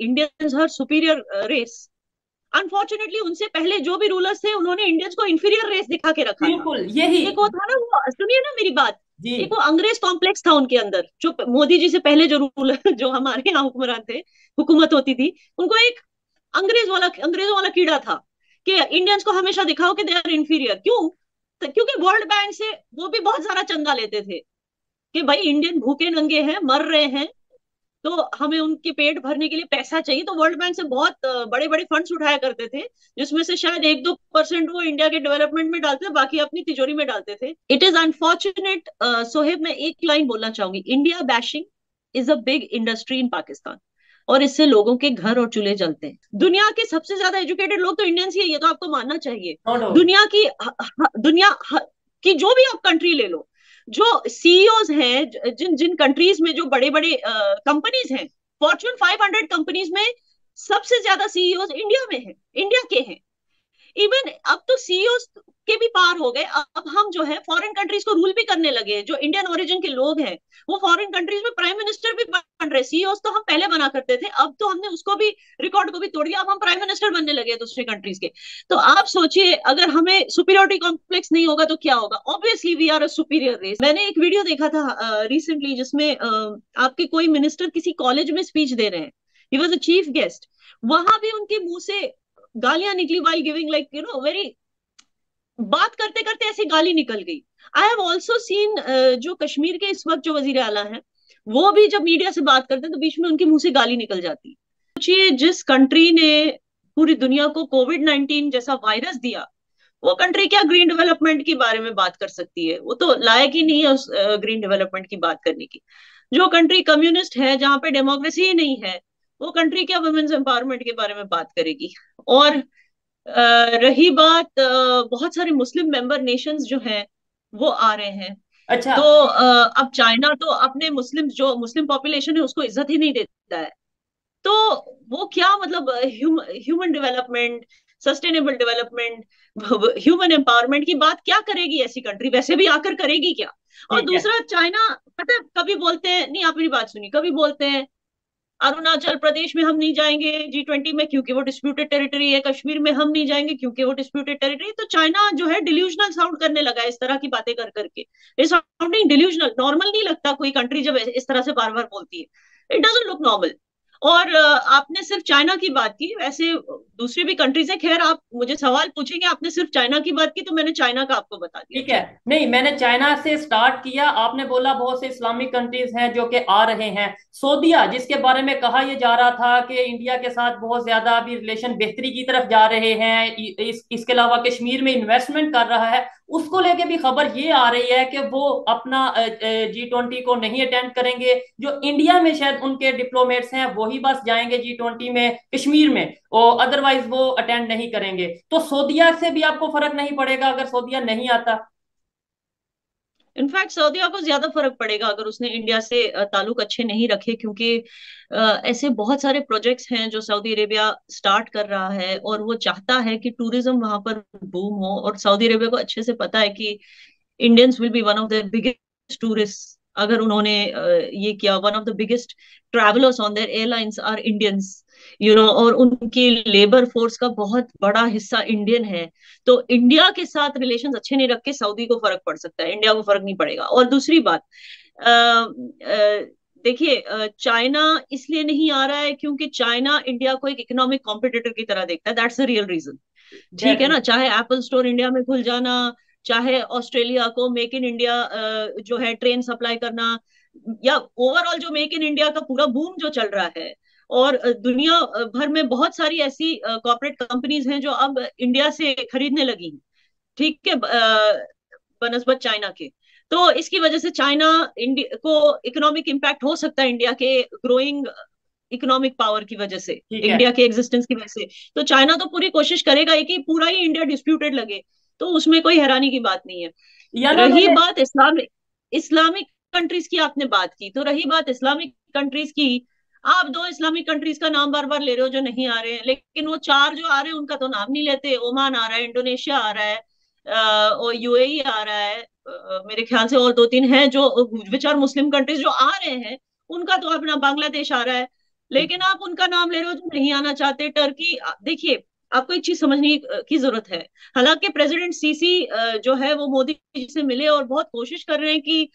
Indians हर superior race unfortunately उनसे पहले जो भी रूलर्स थे उन्होंने इंडियंस को इंफीरियर रेस दिखा के रखा बिल्कुल यही। एक वो था ना वो सुनिए ना मेरी बात। एक वो अंग्रेज़ कॉम्प्लेक्स था उनके अंदर जो मोदी जी से पहले जो रूलर जो हमारे यहाँ हुक्मरान थे हुकूमत होती थी उनको एक अंग्रेज़ वाला अंग्रेज़ों वाला कीड़ा था कि इंडियंस को हमेशा दिखाओ कि दे आर इंफीरियर क्यों? क्योंकि वर्ल्ड बैंक से वो भी बहुत सारा चंदा लेते थे कि भाई इंडियन भूखे नंगे हैं मर रहे हैं तो हमें उनके पेट भरने के लिए पैसा चाहिए। तो वर्ल्ड बैंक से बहुत बड़े बड़े फंड्स उठाया करते थे जिसमें से शायद एक दो परसेंट वो इंडिया के डेवलपमेंट में डालते थे बाकी अपनी तिजोरी में डालते थे। इट इज़ अनफॉर्चुनेट सोहेब मैं एक लाइन बोलना चाहूँगी। India bashing is a big industry in Pakistan और इससे लोगों के घर और चूल्हे जलते हैं। दुनिया के सबसे ज़्यादा एजुकेटेड लोग तो इंडियंस ही है ये तो आपको मानना चाहिए। दुनिया की दुनिया की जो भी आप कंट्री ले लो जो सीईओज हैं जिन जिन कंट्रीज़ में जो बड़े बड़े कंपनीज़ हैं फॉर्चून 500 कंपनीज़ में सबसे ज़्यादा सीईओ इंडिया में है इंडिया के हैं। इवन अब तो सीईओ के भी पार हो गए। अब हम जो है फॉरेन कंट्रीज़ को रूल भी करने लगे हैं जो इंडियन ओरिजिन के लोग हैं वो फॉरेन कंट्रीज़ में प्राइम मिनिस्टर भी बन रहे। सीईओ तो हम पहले बना करते थे अब तो हमने उसको भी रिकॉर्ड को भी तोड़ दिया अब हम प्राइम मिनिस्टर बनने लगे दूसरे कंट्रीज़ के। तो आप सोचिए अगर हमें सुपीरियोरिटी कॉम्प्लेक्स नहीं होगा तो क्या होगा? Obviously we are a superior race मैंने एक वीडियो देखा था रिसेंटली uh, जिसमें uh, आपके कोई मिनिस्टर किसी कॉलेज में स्पीच दे रहे हैं। He was a chief guest वहाँ भी उनके मुँह से गालियाँ निकली while giving like you know very बात करते करते ऐसी गाली निकल गई। आई हैव ऑल्सो सीन जो कश्मीर के इस वक्त जो वज़ीर आला है, वो भी जब मीडिया से बात करते हैं तो बीच में उनके मुँह से गाली निकल जाती। सोचिए, जिस कंट्री ने पूरी दुनिया को कोविड नाइनटीन जैसा वायरस दिया, वो कंट्री क्या ग्रीन डेवलपमेंट के बारे में बात कर सकती है? वो तो लायक ही नहीं है उस ग्रीन डेवलपमेंट की बात करने की। जो कंट्री कम्युनिस्ट है, जहाँ पे डेमोक्रेसी ही नहीं है वो कंट्री क्या वुमेन्स एम्पावरमेंट के बारे में बात करेगी? और रही बात बहुत सारे मुस्लिम मेंबर नेशंस जो हैं वो आ रहे हैं। अच्छा। तो अब चाइना तो अपने मुस्लिम जो मुस्लिम पॉपुलेशन है उसको इज़्ज़त ही नहीं देता है। तो वो क्या मतलब human development sustainable development human empowerment की बात क्या करेगी ऐसी कंट्री वैसे भी आकर करेगी क्या? और दूसरा चाइना पता है कभी बोलते हैं नहीं आप मेरी बात सुनिए कभी बोलते हैं अरुणाचल प्रदेश में हम नहीं जाएँगे जी ट्वेंटी में क्योंकि वो डिस्प्यूटेड टेरिटरी है, कश्मीर में हम नहीं जाएँगे क्योंकि वो डिस्प्यूटेड टेरिटरी तो चाइना जो है डिल्यूजनल साउंड करने लगा है इस तरह की बातें कर करके। साउंडिंग डिल्यूजनल नॉर्मल नहीं लगता कोई कंट्री जब इस तरह से बार बार बोलती है। इट डजेंट लुक नॉर्मल और आपने सिर्फ़ चाइना की बात की वैसे दूसरी भी कंट्रीज़ है। खैर आप मुझे सवाल पूछेंगे आपने सिर्फ़ चाइना की बात की तो मैंने चाइना का आपको बता दिया। ठीक है। नहीं मैंने चाइना से स्टार्ट किया। आपने बोला बहुत से इस्लामिक कंट्रीज़ हैं जो कि आ रहे हैं। सऊदिया जिसके बारे में कहा यह जा रहा था कि इंडिया के साथ बहुत ज़्यादा अभी रिलेशन बेहतरी की तरफ़ जा रहे हैं। इस, इसके अलावा कश्मीर में इन्वेस्टमेंट कर रहा है। उसको लेके भी खबर ये आ रही है कि वो अपना जी ट्वेंटी को नहीं अटेंड करेंगे। जो इंडिया में शायद उनके डिप्लोमेट्स हैं, वो ही बस जाएँगे जी ट्वेंटी में, कश्मीर में, और अदरवाइज़ वो अटेंड नहीं करेंगे। तो सोदिया से भी आपको फ़र्क नहीं पड़ेगा, अगर सोदिया नहीं आता। इनफैक्ट सऊदीया को ज़्यादा फ़र्क पड़ेगा अगर उसने इंडिया से ताल्लुक अच्छे नहीं रखे क्योंकि ऐसे बहुत सारे प्रोजेक्ट्स हैं जो सऊदी अरेबिया स्टार्ट कर रहा है और वो चाहता है कि टूरिज़्म वहाँ पर बूम हो और सऊदी अरेबिया को अच्छे से पता है कि Indians will be one of the biggest tourist अगर उन्होंने ये किया one of the biggest travellers on their airlines are Indians you know और उनकी लेबर फोर्स का बहुत बड़ा हिस्सा इंडियन है तो इंडिया के साथ रिलेशन अच्छे नहीं रख के सऊदी को फ़र्क पड़ सकता है इंडिया को फ़र्क नहीं पड़ेगा। और दूसरी बात देखिए चाइना इसलिए नहीं आ रहा है क्योंकि चाइना इंडिया को एक इकोनॉमिक कॉम्पिटिटर की तरह देखता है दैट्स द रियल रीजन ठीक है ना? चाहे एप्पल स्टोर इंडिया में खुल जाना चाहे ऑस्ट्रेलिया को मेक इन इंडिया जो है ट्रेन सप्लाई करना या ओवरऑल जो मेक इन इंडिया का पूरा बूम जो चल रहा है और दुनिया भर में बहुत सारी ऐसी कॉर्पोरेट कंपनीज़ हैं जो अब इंडिया से खरीदने लगी। ठीक है बनस्बत चाइना के। तो इसकी वजह से चाइना इंडिया को इकोनॉमिक इम्पैक्ट हो सकता है इंडिया के ग्रोइंग इकोनॉमिक पावर की वजह से इंडिया के एग्जिस्टेंस की वजह से। तो चाइना तो पूरी कोशिश करेगा कि पूरा ही इंडिया डिस्प्यूटेड लगे। तो उसमें कोई हैरानी की बात नहीं है। रही बात इस्लामिक इस्लामिक कंट्रीज़ की आपने बात की तो रही बात इस्लामिक कंट्रीज़ की आप दो इस्लामिक कंट्रीज़ का नाम बार बार ले रहे हो जो नहीं आ रहे हैं लेकिन वो चार जो आ रहे हैं उनका तो नाम नहीं लेते। ओमान आ रहा है इंडोनेशिया आ रहा है और यूएई आ रहा है मेरे ख्याल से और दो तीन हैं जो विच आर मुस्लिम कंट्रीज़ जो आ रहे हैं उनका तो अपना बांग्लादेश आ रहा है। लेकिन आप उनका नाम ले रहे हो जो नहीं आना चाहते टर्की देखिए आपको एक चीज़ समझने की ज़रूरत है। हालाँकि प्रेसिडेंट सीसी जो है वो मोदी जी से मिले और बहुत कोशिश कर रहे हैं कि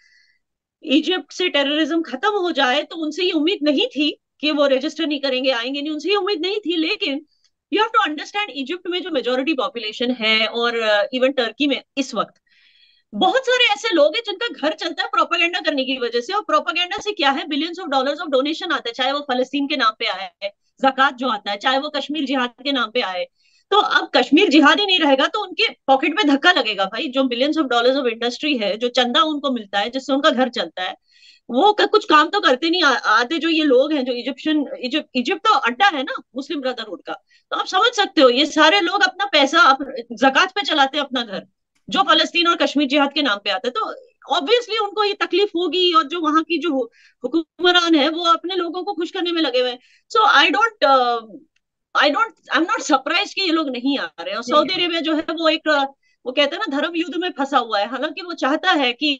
इजिप्ट से टेररिज्म खत्म हो जाए तो उनसे ये उम्मीद नहीं थी कि वो रजिस्टर नहीं करेंगे, आएँगे नहीं, उनसे ये उम्मीद नहीं थी। लेकिन you have to understand Egypt में जो मेजोरिटी पॉपुलेशन है और इवन टर्की में इस वक्त, बहुत सारे ऐसे लोग हैं जिनका घर चलता है प्रोपागेंडा करने की वजह से। और प्रोपागेंडा से क्या है? Billions of dollars of donation आता है, चाहे वो फलस्तीन के नाम पे आया है जक़ात जो आता है चाहे वो कश्मीर जिहाद के नाम पे आए। तो अब कश्मीर जिहाद ही नहीं रहेगा तो उनके पॉकेट में धक्का लगेगा भाई। जो billions of dollars of industry है जो चंदा उनको मिलता है जिससे उनका घर चलता है वो कुछ काम तो करते नहीं। आ, आते जो ये लोग हैं जो इजिप्शियन इजिप्ट इजिप्ट तो अड्डा है ना मुस्लिम ब्रदरहुड का। तो आप समझ सकते हो ये सारे लोग अपना पैसा जक़ात पे चलाते हैं अपना घर जो फलस्तीन और कश्मीर जिहाद के नाम पे आते हैं। तो ऑब्वियसली उनको ये तकलीफ़ होगी और जो वहाँ की जो हुक्मरान है वो अपने लोगों को खुश करने में लगे हुए हैं। So I don't I don't I am not surprise कि ये लोग नहीं आ रहे हैं। और सऊदी अरेबिया जो है वो एक वो कहते हैं ना धर्म युद्ध में फंसा हुआ है। हालाँकि वो चाहता है कि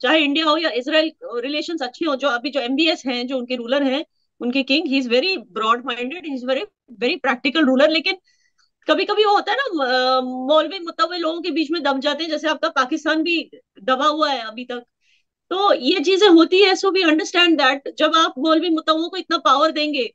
चाहे इंडिया हो या इसराइल रिलेशंस अच्छे हो जो अभी जो एमबीएस हैं जो उनके रूलर हैं उनके king he is very broad minded he is very very practical ruler लेकिन कभी कभी वो होता है ना मौलवी मुतवे लोगों के बीच में दब जाते हैं। जैसे आपका पाकिस्तान भी दबा हुआ है अभी तक। तो ये चीज़ें होती है सो वी अंडरस्टैंड दैट जब आप मौलवी मुतवों को इतना पावर देंगे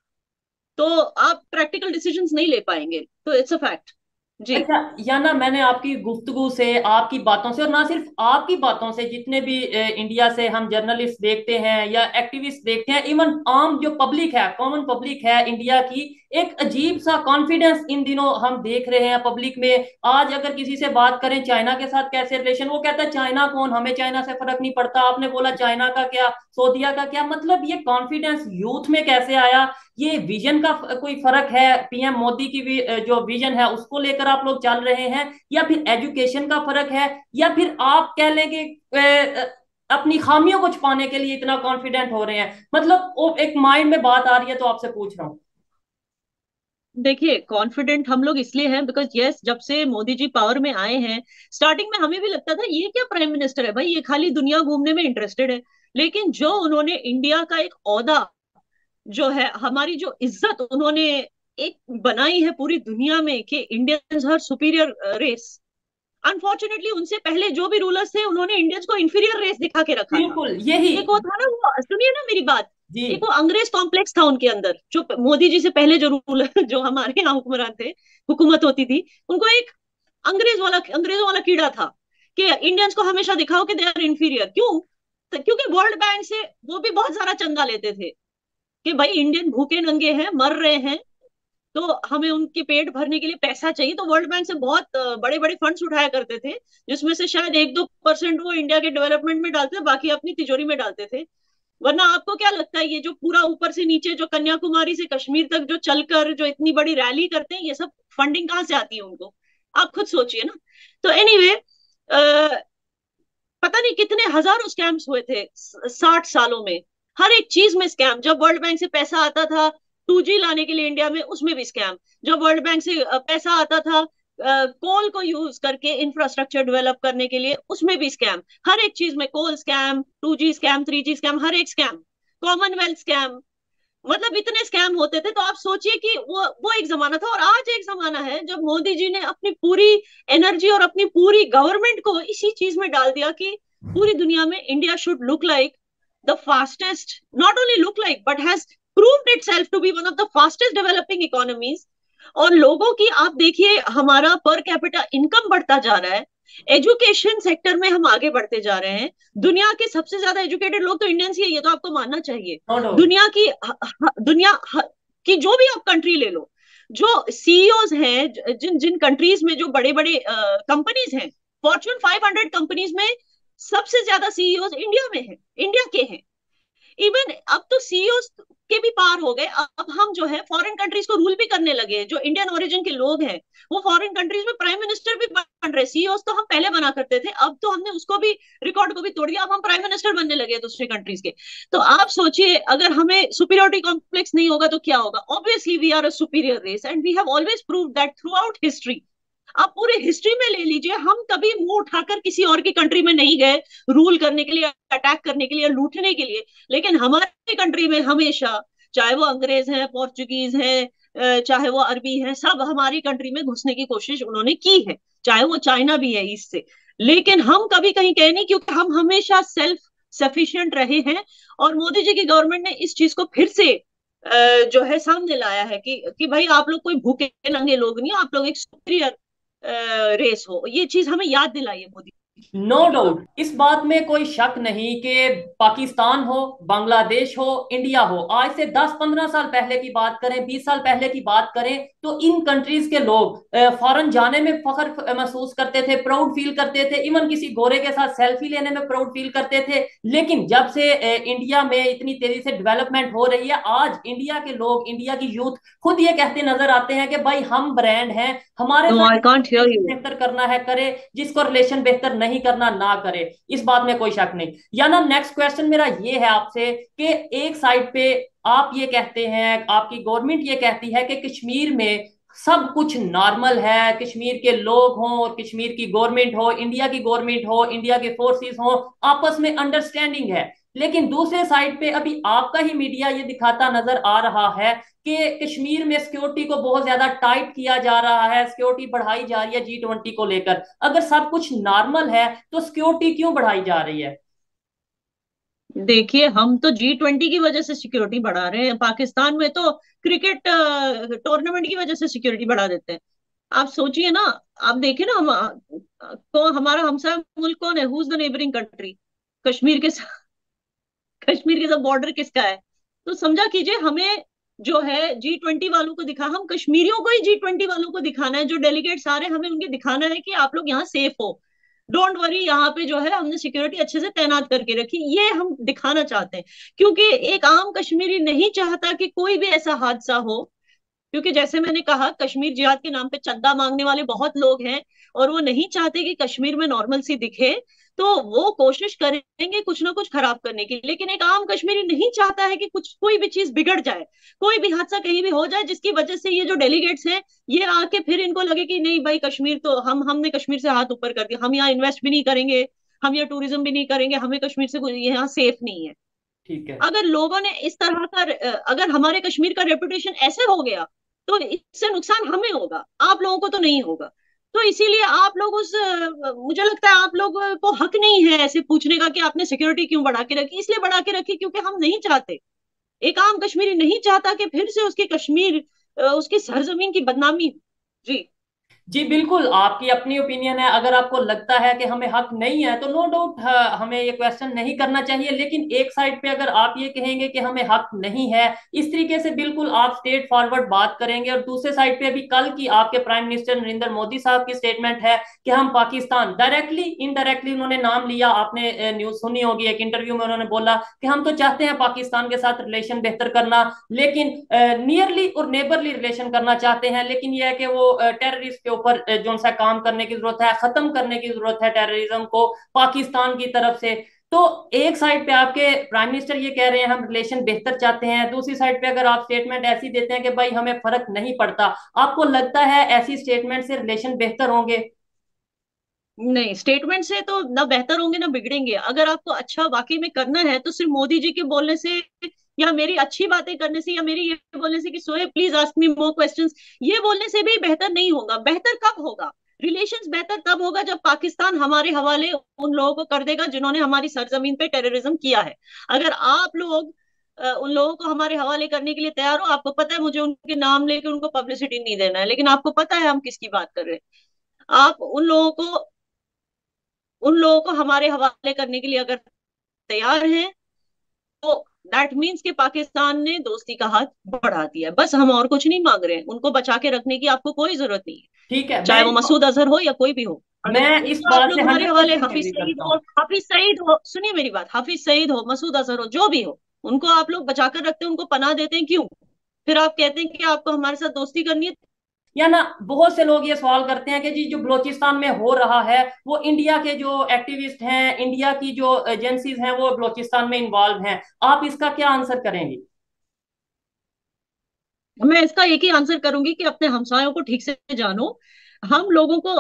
तो आप प्रैक्टिकल डिसीज़न नहीं ले पाएँगे। तो इट्स अ फैक्ट जी। अच्छा या ना मैंने आपकी गुफ्तगु से, आपकी बातों से, और ना सिर्फ़ आपकी बातों से, जितने भी इंडिया से हम जर्नलिस्ट देखते हैं या एक्टिविस्ट देखते हैं इवन आम जो पब्लिक है कॉमन पब्लिक है इंडिया की एक अजीब सा कॉन्फिडेंस इन दिनों हम देख रहे हैं पब्लिक में। आज अगर किसी से बात करें, चाइना के साथ कैसे रिलेशन वो कहता है, चाइना कौन? हमें चाइना से फ़र्क नहीं पड़ता। आपने बोला, चाइना का क्या? सऊदिया का क्या? मतलब ये कॉन्फिडेंस यूथ में कैसे आया? ये विजन का कोई फ़र्क है? पीएम मोदी की भी जो विजन है, उसको लेकर आप लोग चल रहे हैं? या फिर एजुकेशन का फ़र्क है? या फिर आप कह लें कि अपनी खामियों को छुपाने के लिए इतना कॉन्फिडेंट हो रहे हैं? मतलब एक माइंड में बात आ रही है तो आपसे पूछ रहा हूँ। देखिए कॉन्फिडेंट हम लोग इसलिए हैं बिकॉज़ यस जब से मोदी जी पावर में आए हैं स्टार्टिंग में हमें भी लगता था ये क्या प्राइम मिनिस्टर है भाई? ये खाली दुनिया घूमने में इंटरेस्टेड है। लेकिन जो उन्होंने इंडिया का एक औदा जो है हमारी जो इज़्ज़त उन्होंने एक बनाई है पूरी दुनिया में कि Indians are superior race unfortunately उनसे पहले जो भी रूलर्स थे उन्होंने इंडियंस को इंफीरियर रेस दिखा के रखा। बिल्कुल यही। एक वो था ना वो सुनिए ना मेरी बात एक वो अंग्रेज़ कॉम्प्लेक्स था उनके अंदर, जो मोदी जी से पहले जो रूलर जो हमारे यहाँ हुक्मरान थे, हुकूमत होती थी, उनको एक अंग्रेज़ वाला, अंग्रेज़ों वाला कीड़ा था कि इंडियंस को हमेशा दिखाओ कि दे आर इंफीरियर क्यों? क्योंकि वर्ल्ड बैंक से वो भी बहुत सारा चंदा लेते थे कि भाई इंडियन भूखे नंगे हैं, मर रहे हैं तो हमें उनके पेट भरने के लिए पैसा चाहिए। तो वर्ल्ड बैंक से बहुत बड़े बड़े फंड्स उठाया करते थे, जिसमें से शायद एक दो परसेंट वो इंडिया के डेवलपमेंट में डालते थे बाकी अपनी तिजोरी में डालते थे। वरना आपको क्या लगता है ये जो पूरा ऊपर से नीचे जो कन्याकुमारी से कश्मीर तक जो चलकर जो इतनी बड़ी रैली करते हैं ये सब फंडिंग कहाँ से आती है उनको? आप खुद सोचिए ना। तो एनी anyway, पता नहीं कितने हज़ारों स्कैम्स हुए थे साठ सालों में। हर एक चीज़ में स्कैम जब वर्ल्ड बैंक से पैसा आता था टू लाने के लिए इंडिया में उसमें भी स्कैम जब वर्ल्ड बैंक से पैसा आता था कोल को यूज़ करके इंफ्रास्ट्रक्चर डेवलप करने के लिए उसमें भी स्कैम हर एक चीज़ में coal scam two G scam three G scam हर एक स्कैम कॉमनवेल्थ स्कैम मतलब इतने स्कैम होते थे तो आप सोचिए कि वो वो एक जमाना था और आज एक जमाना है जब मोदी जी ने अपनी पूरी एनर्जी और अपनी पूरी गवर्नमेंट को इसी चीज़ में डाल दिया कि पूरी दुनिया में India should look like the fastest not only look like but has proved itself to be one of the fastest developing economies और लोगों की आप देखिए हमारा पर कैपिटा इनकम बढ़ता जा रहा है। एजुकेशन सेक्टर में हम आगे बढ़ते जा रहे हैं। दुनिया के सबसे ज़्यादा एजुकेटेड लोग तो इंडियंस ही है ये तो आपको मानना चाहिए। दुनिया की दुनिया की जो भी आप कंट्री ले लो जो सीईओ हैं जिन जिन कंट्रीज़ में जो बड़े बड़े कंपनीज़ हैं फॉर्चून 500 कंपनीज़ में सबसे ज़्यादा सीईओ इंडिया में है इंडिया के हैं। इवन अब तो सीईओ के भी पार हो गए। अब हम जो है फॉरेन कंट्रीज़ को रूल भी करने लगे हैं, जो इंडियन ओरिजिन के लोग हैं, वो फॉरेन कंट्रीज़ में प्राइम मिनिस्टर भी बन रहे। सीईओ तो हम पहले बना करते थे, अब तो हमने उसको भी रिकॉर्ड को भी तोड़ दिया, अब हम प्राइम मिनिस्टर बनने लगे हैं दूसरे कंट्रीज़ के। तो आप सोचिए, अगर हमें सुपीरियोरिटी कॉम्प्लेक्स नहीं होगा तो क्या होगा? Obviously we are a superior race and we have always prove that throughout history आप पूरे हिस्ट्री में ले लीजिए, हम कभी मुँह उठाकर किसी और की कंट्री में नहीं गए रूल करने के लिए अटैक करने के लिए लूटने के लिए। लेकिन हमारे कंट्री में हमेशा, चाहे वो अंग्रेज़ है पोर्चुगीज है चाहे वो अरबी है, सब हमारी कंट्री में घुसने की कोशिश उन्होंने की है, चाहे वो चाइना भी है इससे लेकिन हम कभी कहीं कहे नहीं, क्योंकि हम हमेशा सेल्फ सफिशियंट रहे हैं और मोदी जी की गवर्नमेंट ने इस चीज़ को फिर से जो है सामने लाया है कि कि भाई आप लोग कोई भूखे नंगे लोग नहीं आप लोग एक सुपीरियर रेस हो। ये चीज़ हमें याद दिलाई है मोदी नो no डाउट इस बात में कोई शक नहीं कि पाकिस्तान हो बांग्लादेश हो इंडिया हो। आज से 10-15 साल पहले की बात करें 20 साल पहले की बात करें तो इन कंट्रीज़ के लोग फॉरेन जाने में फख्र महसूस करते थे प्राउड फील करते थे इवन किसी गोरे के साथ सेल्फी लेने में प्राउड फील करते थे। लेकिन जब से इंडिया में इतनी तेज़ी से डेवलपमेंट हो रही है आज इंडिया के लोग इंडिया की यूथ खुद ये कहते नज़र आते हैं कि भाई हम ब्रांड हैं हमारे no, बेहतर करना है करे जिसको रिलेशन बेहतर नहीं नहीं करना ना करे। इस बात में कोई शक नहीं। या ना नेक्स्ट क्वेश्चन मेरा ये है आपसे कि एक साइड पे आप ये कहते हैं, आपकी गवर्नमेंट ये कहती है कि कश्मीर में सब कुछ नॉर्मल है। कश्मीर के लोग हों और कश्मीर की गवर्नमेंट हो इंडिया की गवर्नमेंट हो इंडिया के फोर्सेस हो, आपस में अंडरस्टैंडिंग है। लेकिन दूसरे साइड पे अभी आपका ही मीडिया ये दिखाता नज़र आ रहा है कि कश्मीर में सिक्योरिटी को बहुत ज़्यादा टाइट किया जा रहा है सिक्योरिटी बढ़ाई जा रही है जी ट्वेंटी को लेकर। अगर सब कुछ नॉर्मल है तो सिक्योरिटी क्यों बढ़ाई जा रही है? देखिए, हम तो जी ट्वेंटी की वजह से सिक्योरिटी बढ़ा रहे हैं। पाकिस्तान में तो क्रिकेट टूर्नामेंट की वजह से सिक्योरिटी बढ़ा देते हैं। आप सोचिए ना, आप देखिए ना, हम तो हमारा हमसा मुल्क कौन है? Who is the neighbouring country Kashmir के साथ कश्मीर के साथ बॉर्डर किसका है? तो समझा कीजिए, हमें जो है जी ट्वेंटी वालों को दिखा, हम कश्मीरियों को ही जी ट्वेंटी वालों को दिखाना है, जो डेलीगेट सारे हमें उनके दिखाना है कि आप लोग यहाँ सेफ़ हो। डोंट वरी यहाँ पे जो है हमने सिक्योरिटी अच्छे से तैनात करके रखी। ये हम दिखाना चाहते हैं, क्योंकि एक आम कश्मीरी नहीं चाहता कि कोई भी ऐसा हादसा हो, क्योंकि जैसे मैंने कहा, कश्मीर जिहाद के नाम पे चंदा मांगने वाले बहुत लोग हैं, और वो नहीं चाहते कि कश्मीर में नॉर्मल सी दिखे। तो वो कोशिश करेंगे कुछ ना कुछ खराब करने की। लेकिन एक आम कश्मीरी नहीं चाहता है कि कुछ कोई भी चीज़ बिगड़ जाए कोई भी हादसा कहीं भी हो जाए जिसकी वजह से ये जो डेलीगेट्स हैं ये आके फिर इनको लगे कि नहीं भाई कश्मीर तो हम हमने कश्मीर से हाथ ऊपर कर दिया। हम यहाँ इन्वेस्ट भी नहीं करेंगे हम यहाँ टूरिज़्म भी नहीं करेंगे हमें कश्मीर से यहाँ सेफ़ नहीं है। ठीक है। अगर लोगों ने इस तरह का अगर हमारे कश्मीर का रेपुटेशन ऐसे हो गया तो इससे नुकसान हमें होगा आप लोगों को तो नहीं होगा। तो इसीलिए आप लोग उस मुझे लगता है आप लोग को हक नहीं है ऐसे पूछने का कि आपने सिक्योरिटी क्यों बढ़ा के रखी। इसलिए बढ़ा के रखी क्योंकि हम नहीं चाहते। एक आम कश्मीरी नहीं चाहता कि फिर से उसकी कश्मीर उसकी सरजमीन की बदनामी जी। जी, बिल्कुल, आपकी अपनी ओपिनियन है। अगर आपको लगता है कि हमें हक नहीं है तो नो डाउट हमें ये क्वेश्चन नहीं करना चाहिए। लेकिन एक साइड पे अगर आप ये कहेंगे कि हमें हक नहीं है, इस तरीके से बिल्कुल आप स्टेट फॉरवर्ड बात करेंगे। और दूसरे साइड पे अभी कल की आपके प्राइम मिनिस्टर नरेंद्र मोदी साहब की स्टेटमेंट है कि हम पाकिस्तान डायरेक्टली इनडायरेक्टली उन्होंने नाम लिया। आपने न्यूज़ सुनी होगी, एक इंटरव्यू में उन्होंने बोला कि हम तो चाहते हैं पाकिस्तान के साथ रिलेशन बेहतर करना, लेकिन नियरली और नेबरली रिलेशन करना चाहते हैं। लेकिन यह है कि वो टेररिस्ट के ऊपर जो सा काम करने की ज़रूरत है, खत्म करने की ज़रूरत है टेररिज्म को पाकिस्तान की तरफ़ से। तो एक साइड पे आपके प्राइम मिनिस्टर ये कह रहे हैं, हम रिलेशन बेहतर चाहते हैं। दूसरी साइड पे अगर आप स्टेटमेंट ऐसी देते हैं कि भाई हमें फ़र्क नहीं पड़ता, आपको लगता है ऐसी स्टेटमेंट से रिलेशन बेहतर होंगे? नहीं स्टेटमेंट से तो ना बेहतर होंगे, ना बिगड़ेंगे। अगर आपको अच्छा वाकई में करना है तो सिर्फ़ मोदी जी के बोलने से या मेरी अच्छी बातें करने से या मेरी ये बोलने से कि so please ask me more questions ये बोलने से भी बेहतर नहीं होगा। बेहतर कब होगा? रिलेशंस बेहतर तब होगा जब पाकिस्तान हमारे हवाले उन लोगों को कर देगा जिन्होंने हमारी सरजमीन पे टेररिज्म किया है। अगर आप लोग उन लोगों को हमारे हवाले करने के लिए तैयार हो, आपको पता है मुझे उनके नाम लेके उनको पब्लिसिटी नहीं देना है। लेकिन आपको पता है हम किसकी बात कर रहे हैं। आप उन लोगों को, उन लोगों को हमारे हवाले करने के लिए अगर तैयार हैं तो दैट मीन्स कि पाकिस्तान ने दोस्ती का हाथ बढ़ा दिया बस हम और कुछ नहीं मांग रहे हैं। उनको बचा के रखने की आपको कोई ज़रूरत नहीं है। ठीक है चाहे वो मसूद अजहर हो या कोई भी हो। मैं इस बात से हमारे हवाले हाफिज सईद हो। हफीज सईद हो सुनिए मेरी बात हफीज सईद हो मसूद अजहर हो जो भी हो उनको आप लोग बचा कर रखते हैं उनको पना देते हैं क्यों? फिर आप कहते हैं कि आपको हमारे साथ दोस्ती करनी है या ना बहुत से लोग ये सवाल करते हैं कि जी, जो बलोचिस्तान में हो रहा है, वो इंडिया के जो एक्टिविस्ट हैं इंडिया की जो एजेंसीज हैं, वो बलोचिस्तान में इन्वॉल्व हैं। आप इसका क्या आंसर करेंगे? मैं इसका एक ही आंसर करूँगी कि अपने हमसायों को ठीक से जानो। हम लोगों को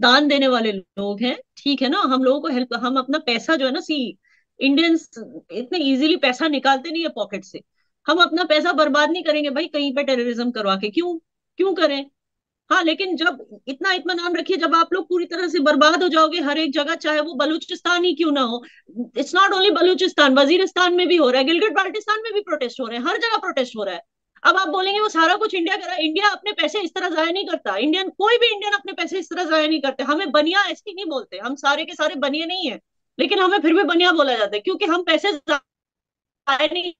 दान देने वाले लोग हैं, ठीक है ना? हम लोगों को हेल्प हम अपना पैसा जो है ना, सी इंडियंस इतने इजीली पैसा निकालते नहीं है पॉकेट से। हम अपना पैसा बर्बाद नहीं करेंगे, भाई कहीं पे टेररिज्म करवा के। क्यों? क्यों करें? हाँ लेकिन जब इतना इतमान रखिए, जब आप लोग पूरी तरह से बर्बाद हो जाओगे हर एक जगह, चाहे वो बलूचिस्तान ही क्यों ना हो। It's not only Balochistan, Waziristan में भी हो रहा है गिलगिट बाल्टिस्तान में भी प्रोटेस्ट हो रहे हैं, हर जगह प्रोटेस्ट हो रहा है। अब आप बोलेंगे वो सारा कुछ इंडिया कर रहा है इंडिया अपने पैसे इस तरह जाया नहीं करता। इंडियन कोई भी इंडियन अपने पैसे इस तरह जाया नहीं करते। हमें बनिया ऐसी नहीं बोलते। हम सारे के सारे बनिया नहीं है, लेकिन हमें फिर भी बनिया बोला जाता है, क्योंकि हम पैसे जाया नहीं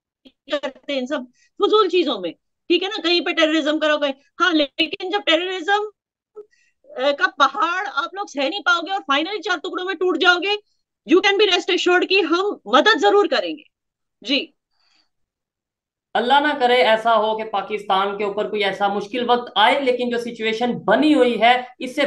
करते इन सब फजूल चीज़ों में। ठीक है ना? कहीं पे टेररिज्म करो कहीं हाँ लेकिन जब टेररिज्म का पहाड़ आप लोग सह नहीं पाओगे और फाइनली चार टुकड़ों में टूट जाओगे you can be rest assured कि हम मदद ज़रूर करेंगे। जी। अल्लाह ना करे ऐसा हो कि पाकिस्तान के ऊपर कोई ऐसा मुश्किल वक्त आए लेकिन जो सिचुएशन बनी हुई है इससे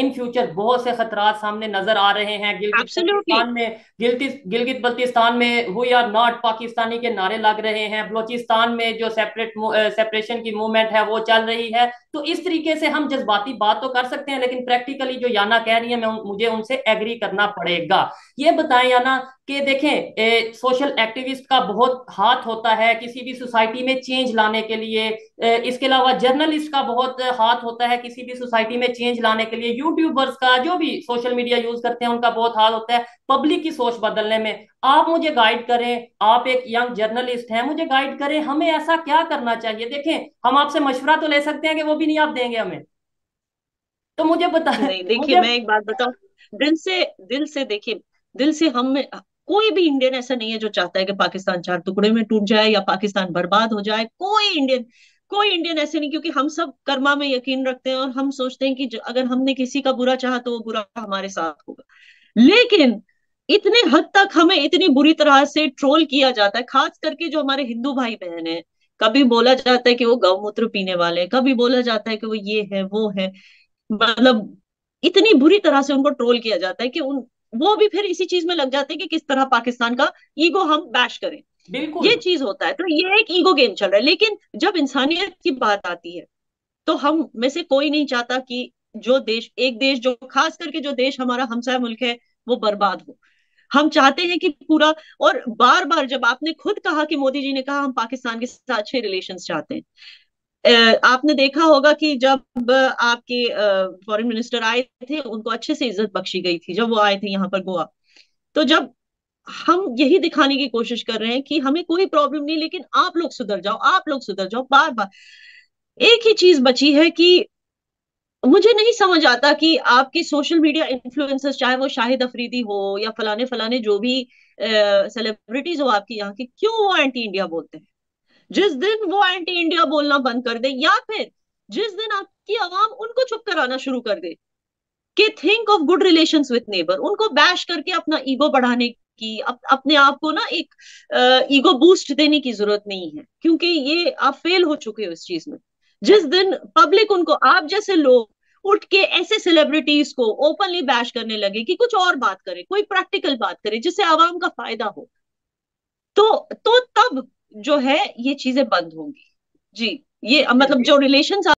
इन फ्यूचर बहुत से खतरात सामने नज़र आ रहे हैं। गिलगित में गिलगित गिलगित बल्तिस्तान में वी आर नॉट पाकिस्तानी के नारे लग रहे हैं। बलोचिस्तान में जो सेपरेट सेपरेशन की मूवमेंट है वो चल रही है। तो इस तरीके से हम जज्बाती बात तो कर सकते हैं लेकिन प्रैक्टिकली जो याना कह रही है मैं मुझे उनसे एग्री करना पड़ेगा। ये बताएँ याना कि देखें ए, सोशल एक्टिविस्ट का बहुत हाथ होता है किसी भी सोसाइटी में चेंज लाने के लिए। ए, इसके अलावा जर्नलिस्ट का बहुत हाथ होता है किसी भी सोसाइटी में चेंज लाने के लिए। यूट्यूबर्स का जो भी सोशल मीडिया यूज़ करते हैं उनका बहुत हाथ होता है पब्लिक की सोच बदलने में। आप मुझे गाइड करें आप एक यंग जर्नलिस्ट हैं मुझे गाइड करें हमें ऐसा क्या करना चाहिए? देखें हम आपसे मशवरा तो ले सकते हैं कि वो भी नहीं आप देंगे हमें। तो मुझे बता देखिए मैं एक बात बताऊँ दिल से दिल से देखिए दिल से हम कोई भी इंडियन ऐसा नहीं है जो चाहता है कि पाकिस्तान चार टुकड़े में टूट जाए या पाकिस्तान बर्बाद हो जाए। कोई इंडियन कोई इंडियन ऐसे नहीं, क्योंकि हम सब कर्मा में यकीन रखते हैं और हम सोचते हैं कि अगर हमने किसी का बुरा चाहा तो वो बुरा हमारे साथ होगा। लेकिन इतने हद तक हमें इतनी बुरी तरह से ट्रोल किया जाता है, खास करके जो हमारे हिंदू भाई बहन है। कभी बोला जाता है कि वो गौमूत्र पीने वाले हैं, कभी बोला जाता है कि वो ये है, वो है। मतलब इतनी बुरी तरह से उनको ट्रोल किया जाता है कि उन वो भी फिर इसी चीज़ में लग जाते हैं कि किस तरह पाकिस्तान का ईगो हम बैश करें। बिल्कुल। ये चीज़ होता है। तो ये एक ईगो गेम चल रहा है। लेकिन जब इंसानियत की बात आती है तो हम में से कोई नहीं चाहता कि जो देश एक देश जो खास करके जो देश हमारा हमसाय मुल्क है वो बर्बाद हो। हम चाहते हैं कि पूरा और बार बार जब आपने खुद कहा कि मोदी जी ने कहा हम पाकिस्तान के साथ अच्छे रिलेशन चाहते हैं। आपने देखा होगा कि जब आपके फॉरेन मिनिस्टर आए थे, उनको अच्छे से इज़्ज़त बख्शी गई थी, जब वो आए थे यहाँ पर गोवा। तो जब हम यही दिखाने की कोशिश कर रहे हैं कि हमें कोई प्रॉब्लम नहीं, लेकिन आप लोग सुधर जाओ, आप लोग सुधर जाओ बार बार एक ही चीज़ बची है कि मुझे नहीं समझ आता कि आपके सोशल मीडिया इन्फ्लुएंसर्स चाहे वो शाहिद अफरीदी हो या फलाने फलाने जो भी सेलिब्रिटीज हो आपकी यहाँ की, क्यों वो एंटी इंडिया बोलते हैं? जिस दिन वो एंटी इंडिया बोलना बंद कर दे या फिर जिस दिन आपकी आवाम उनको चुप कराना शुरू कर दे कि think of good relation with neighbour उनको बैश करके अपना ईगो बढ़ाने की अप, अपने आप को ना एक ईगो बूस्ट देने की ज़रूरत नहीं है क्योंकि ये आप फेल हो चुके हो इस चीज़ में। जिस दिन पब्लिक उनको आप जैसे लोग उठ के ऐसे सेलिब्रिटीज को ओपनली बैश करने लगे कि कुछ और बात करे कोई प्रैक्टिकल बात करे जिससे आवाम का फ़ायदा हो तो तो तब जो है ये चीज़ें बंद होंगी। जी ये मतलब जो रिलेशन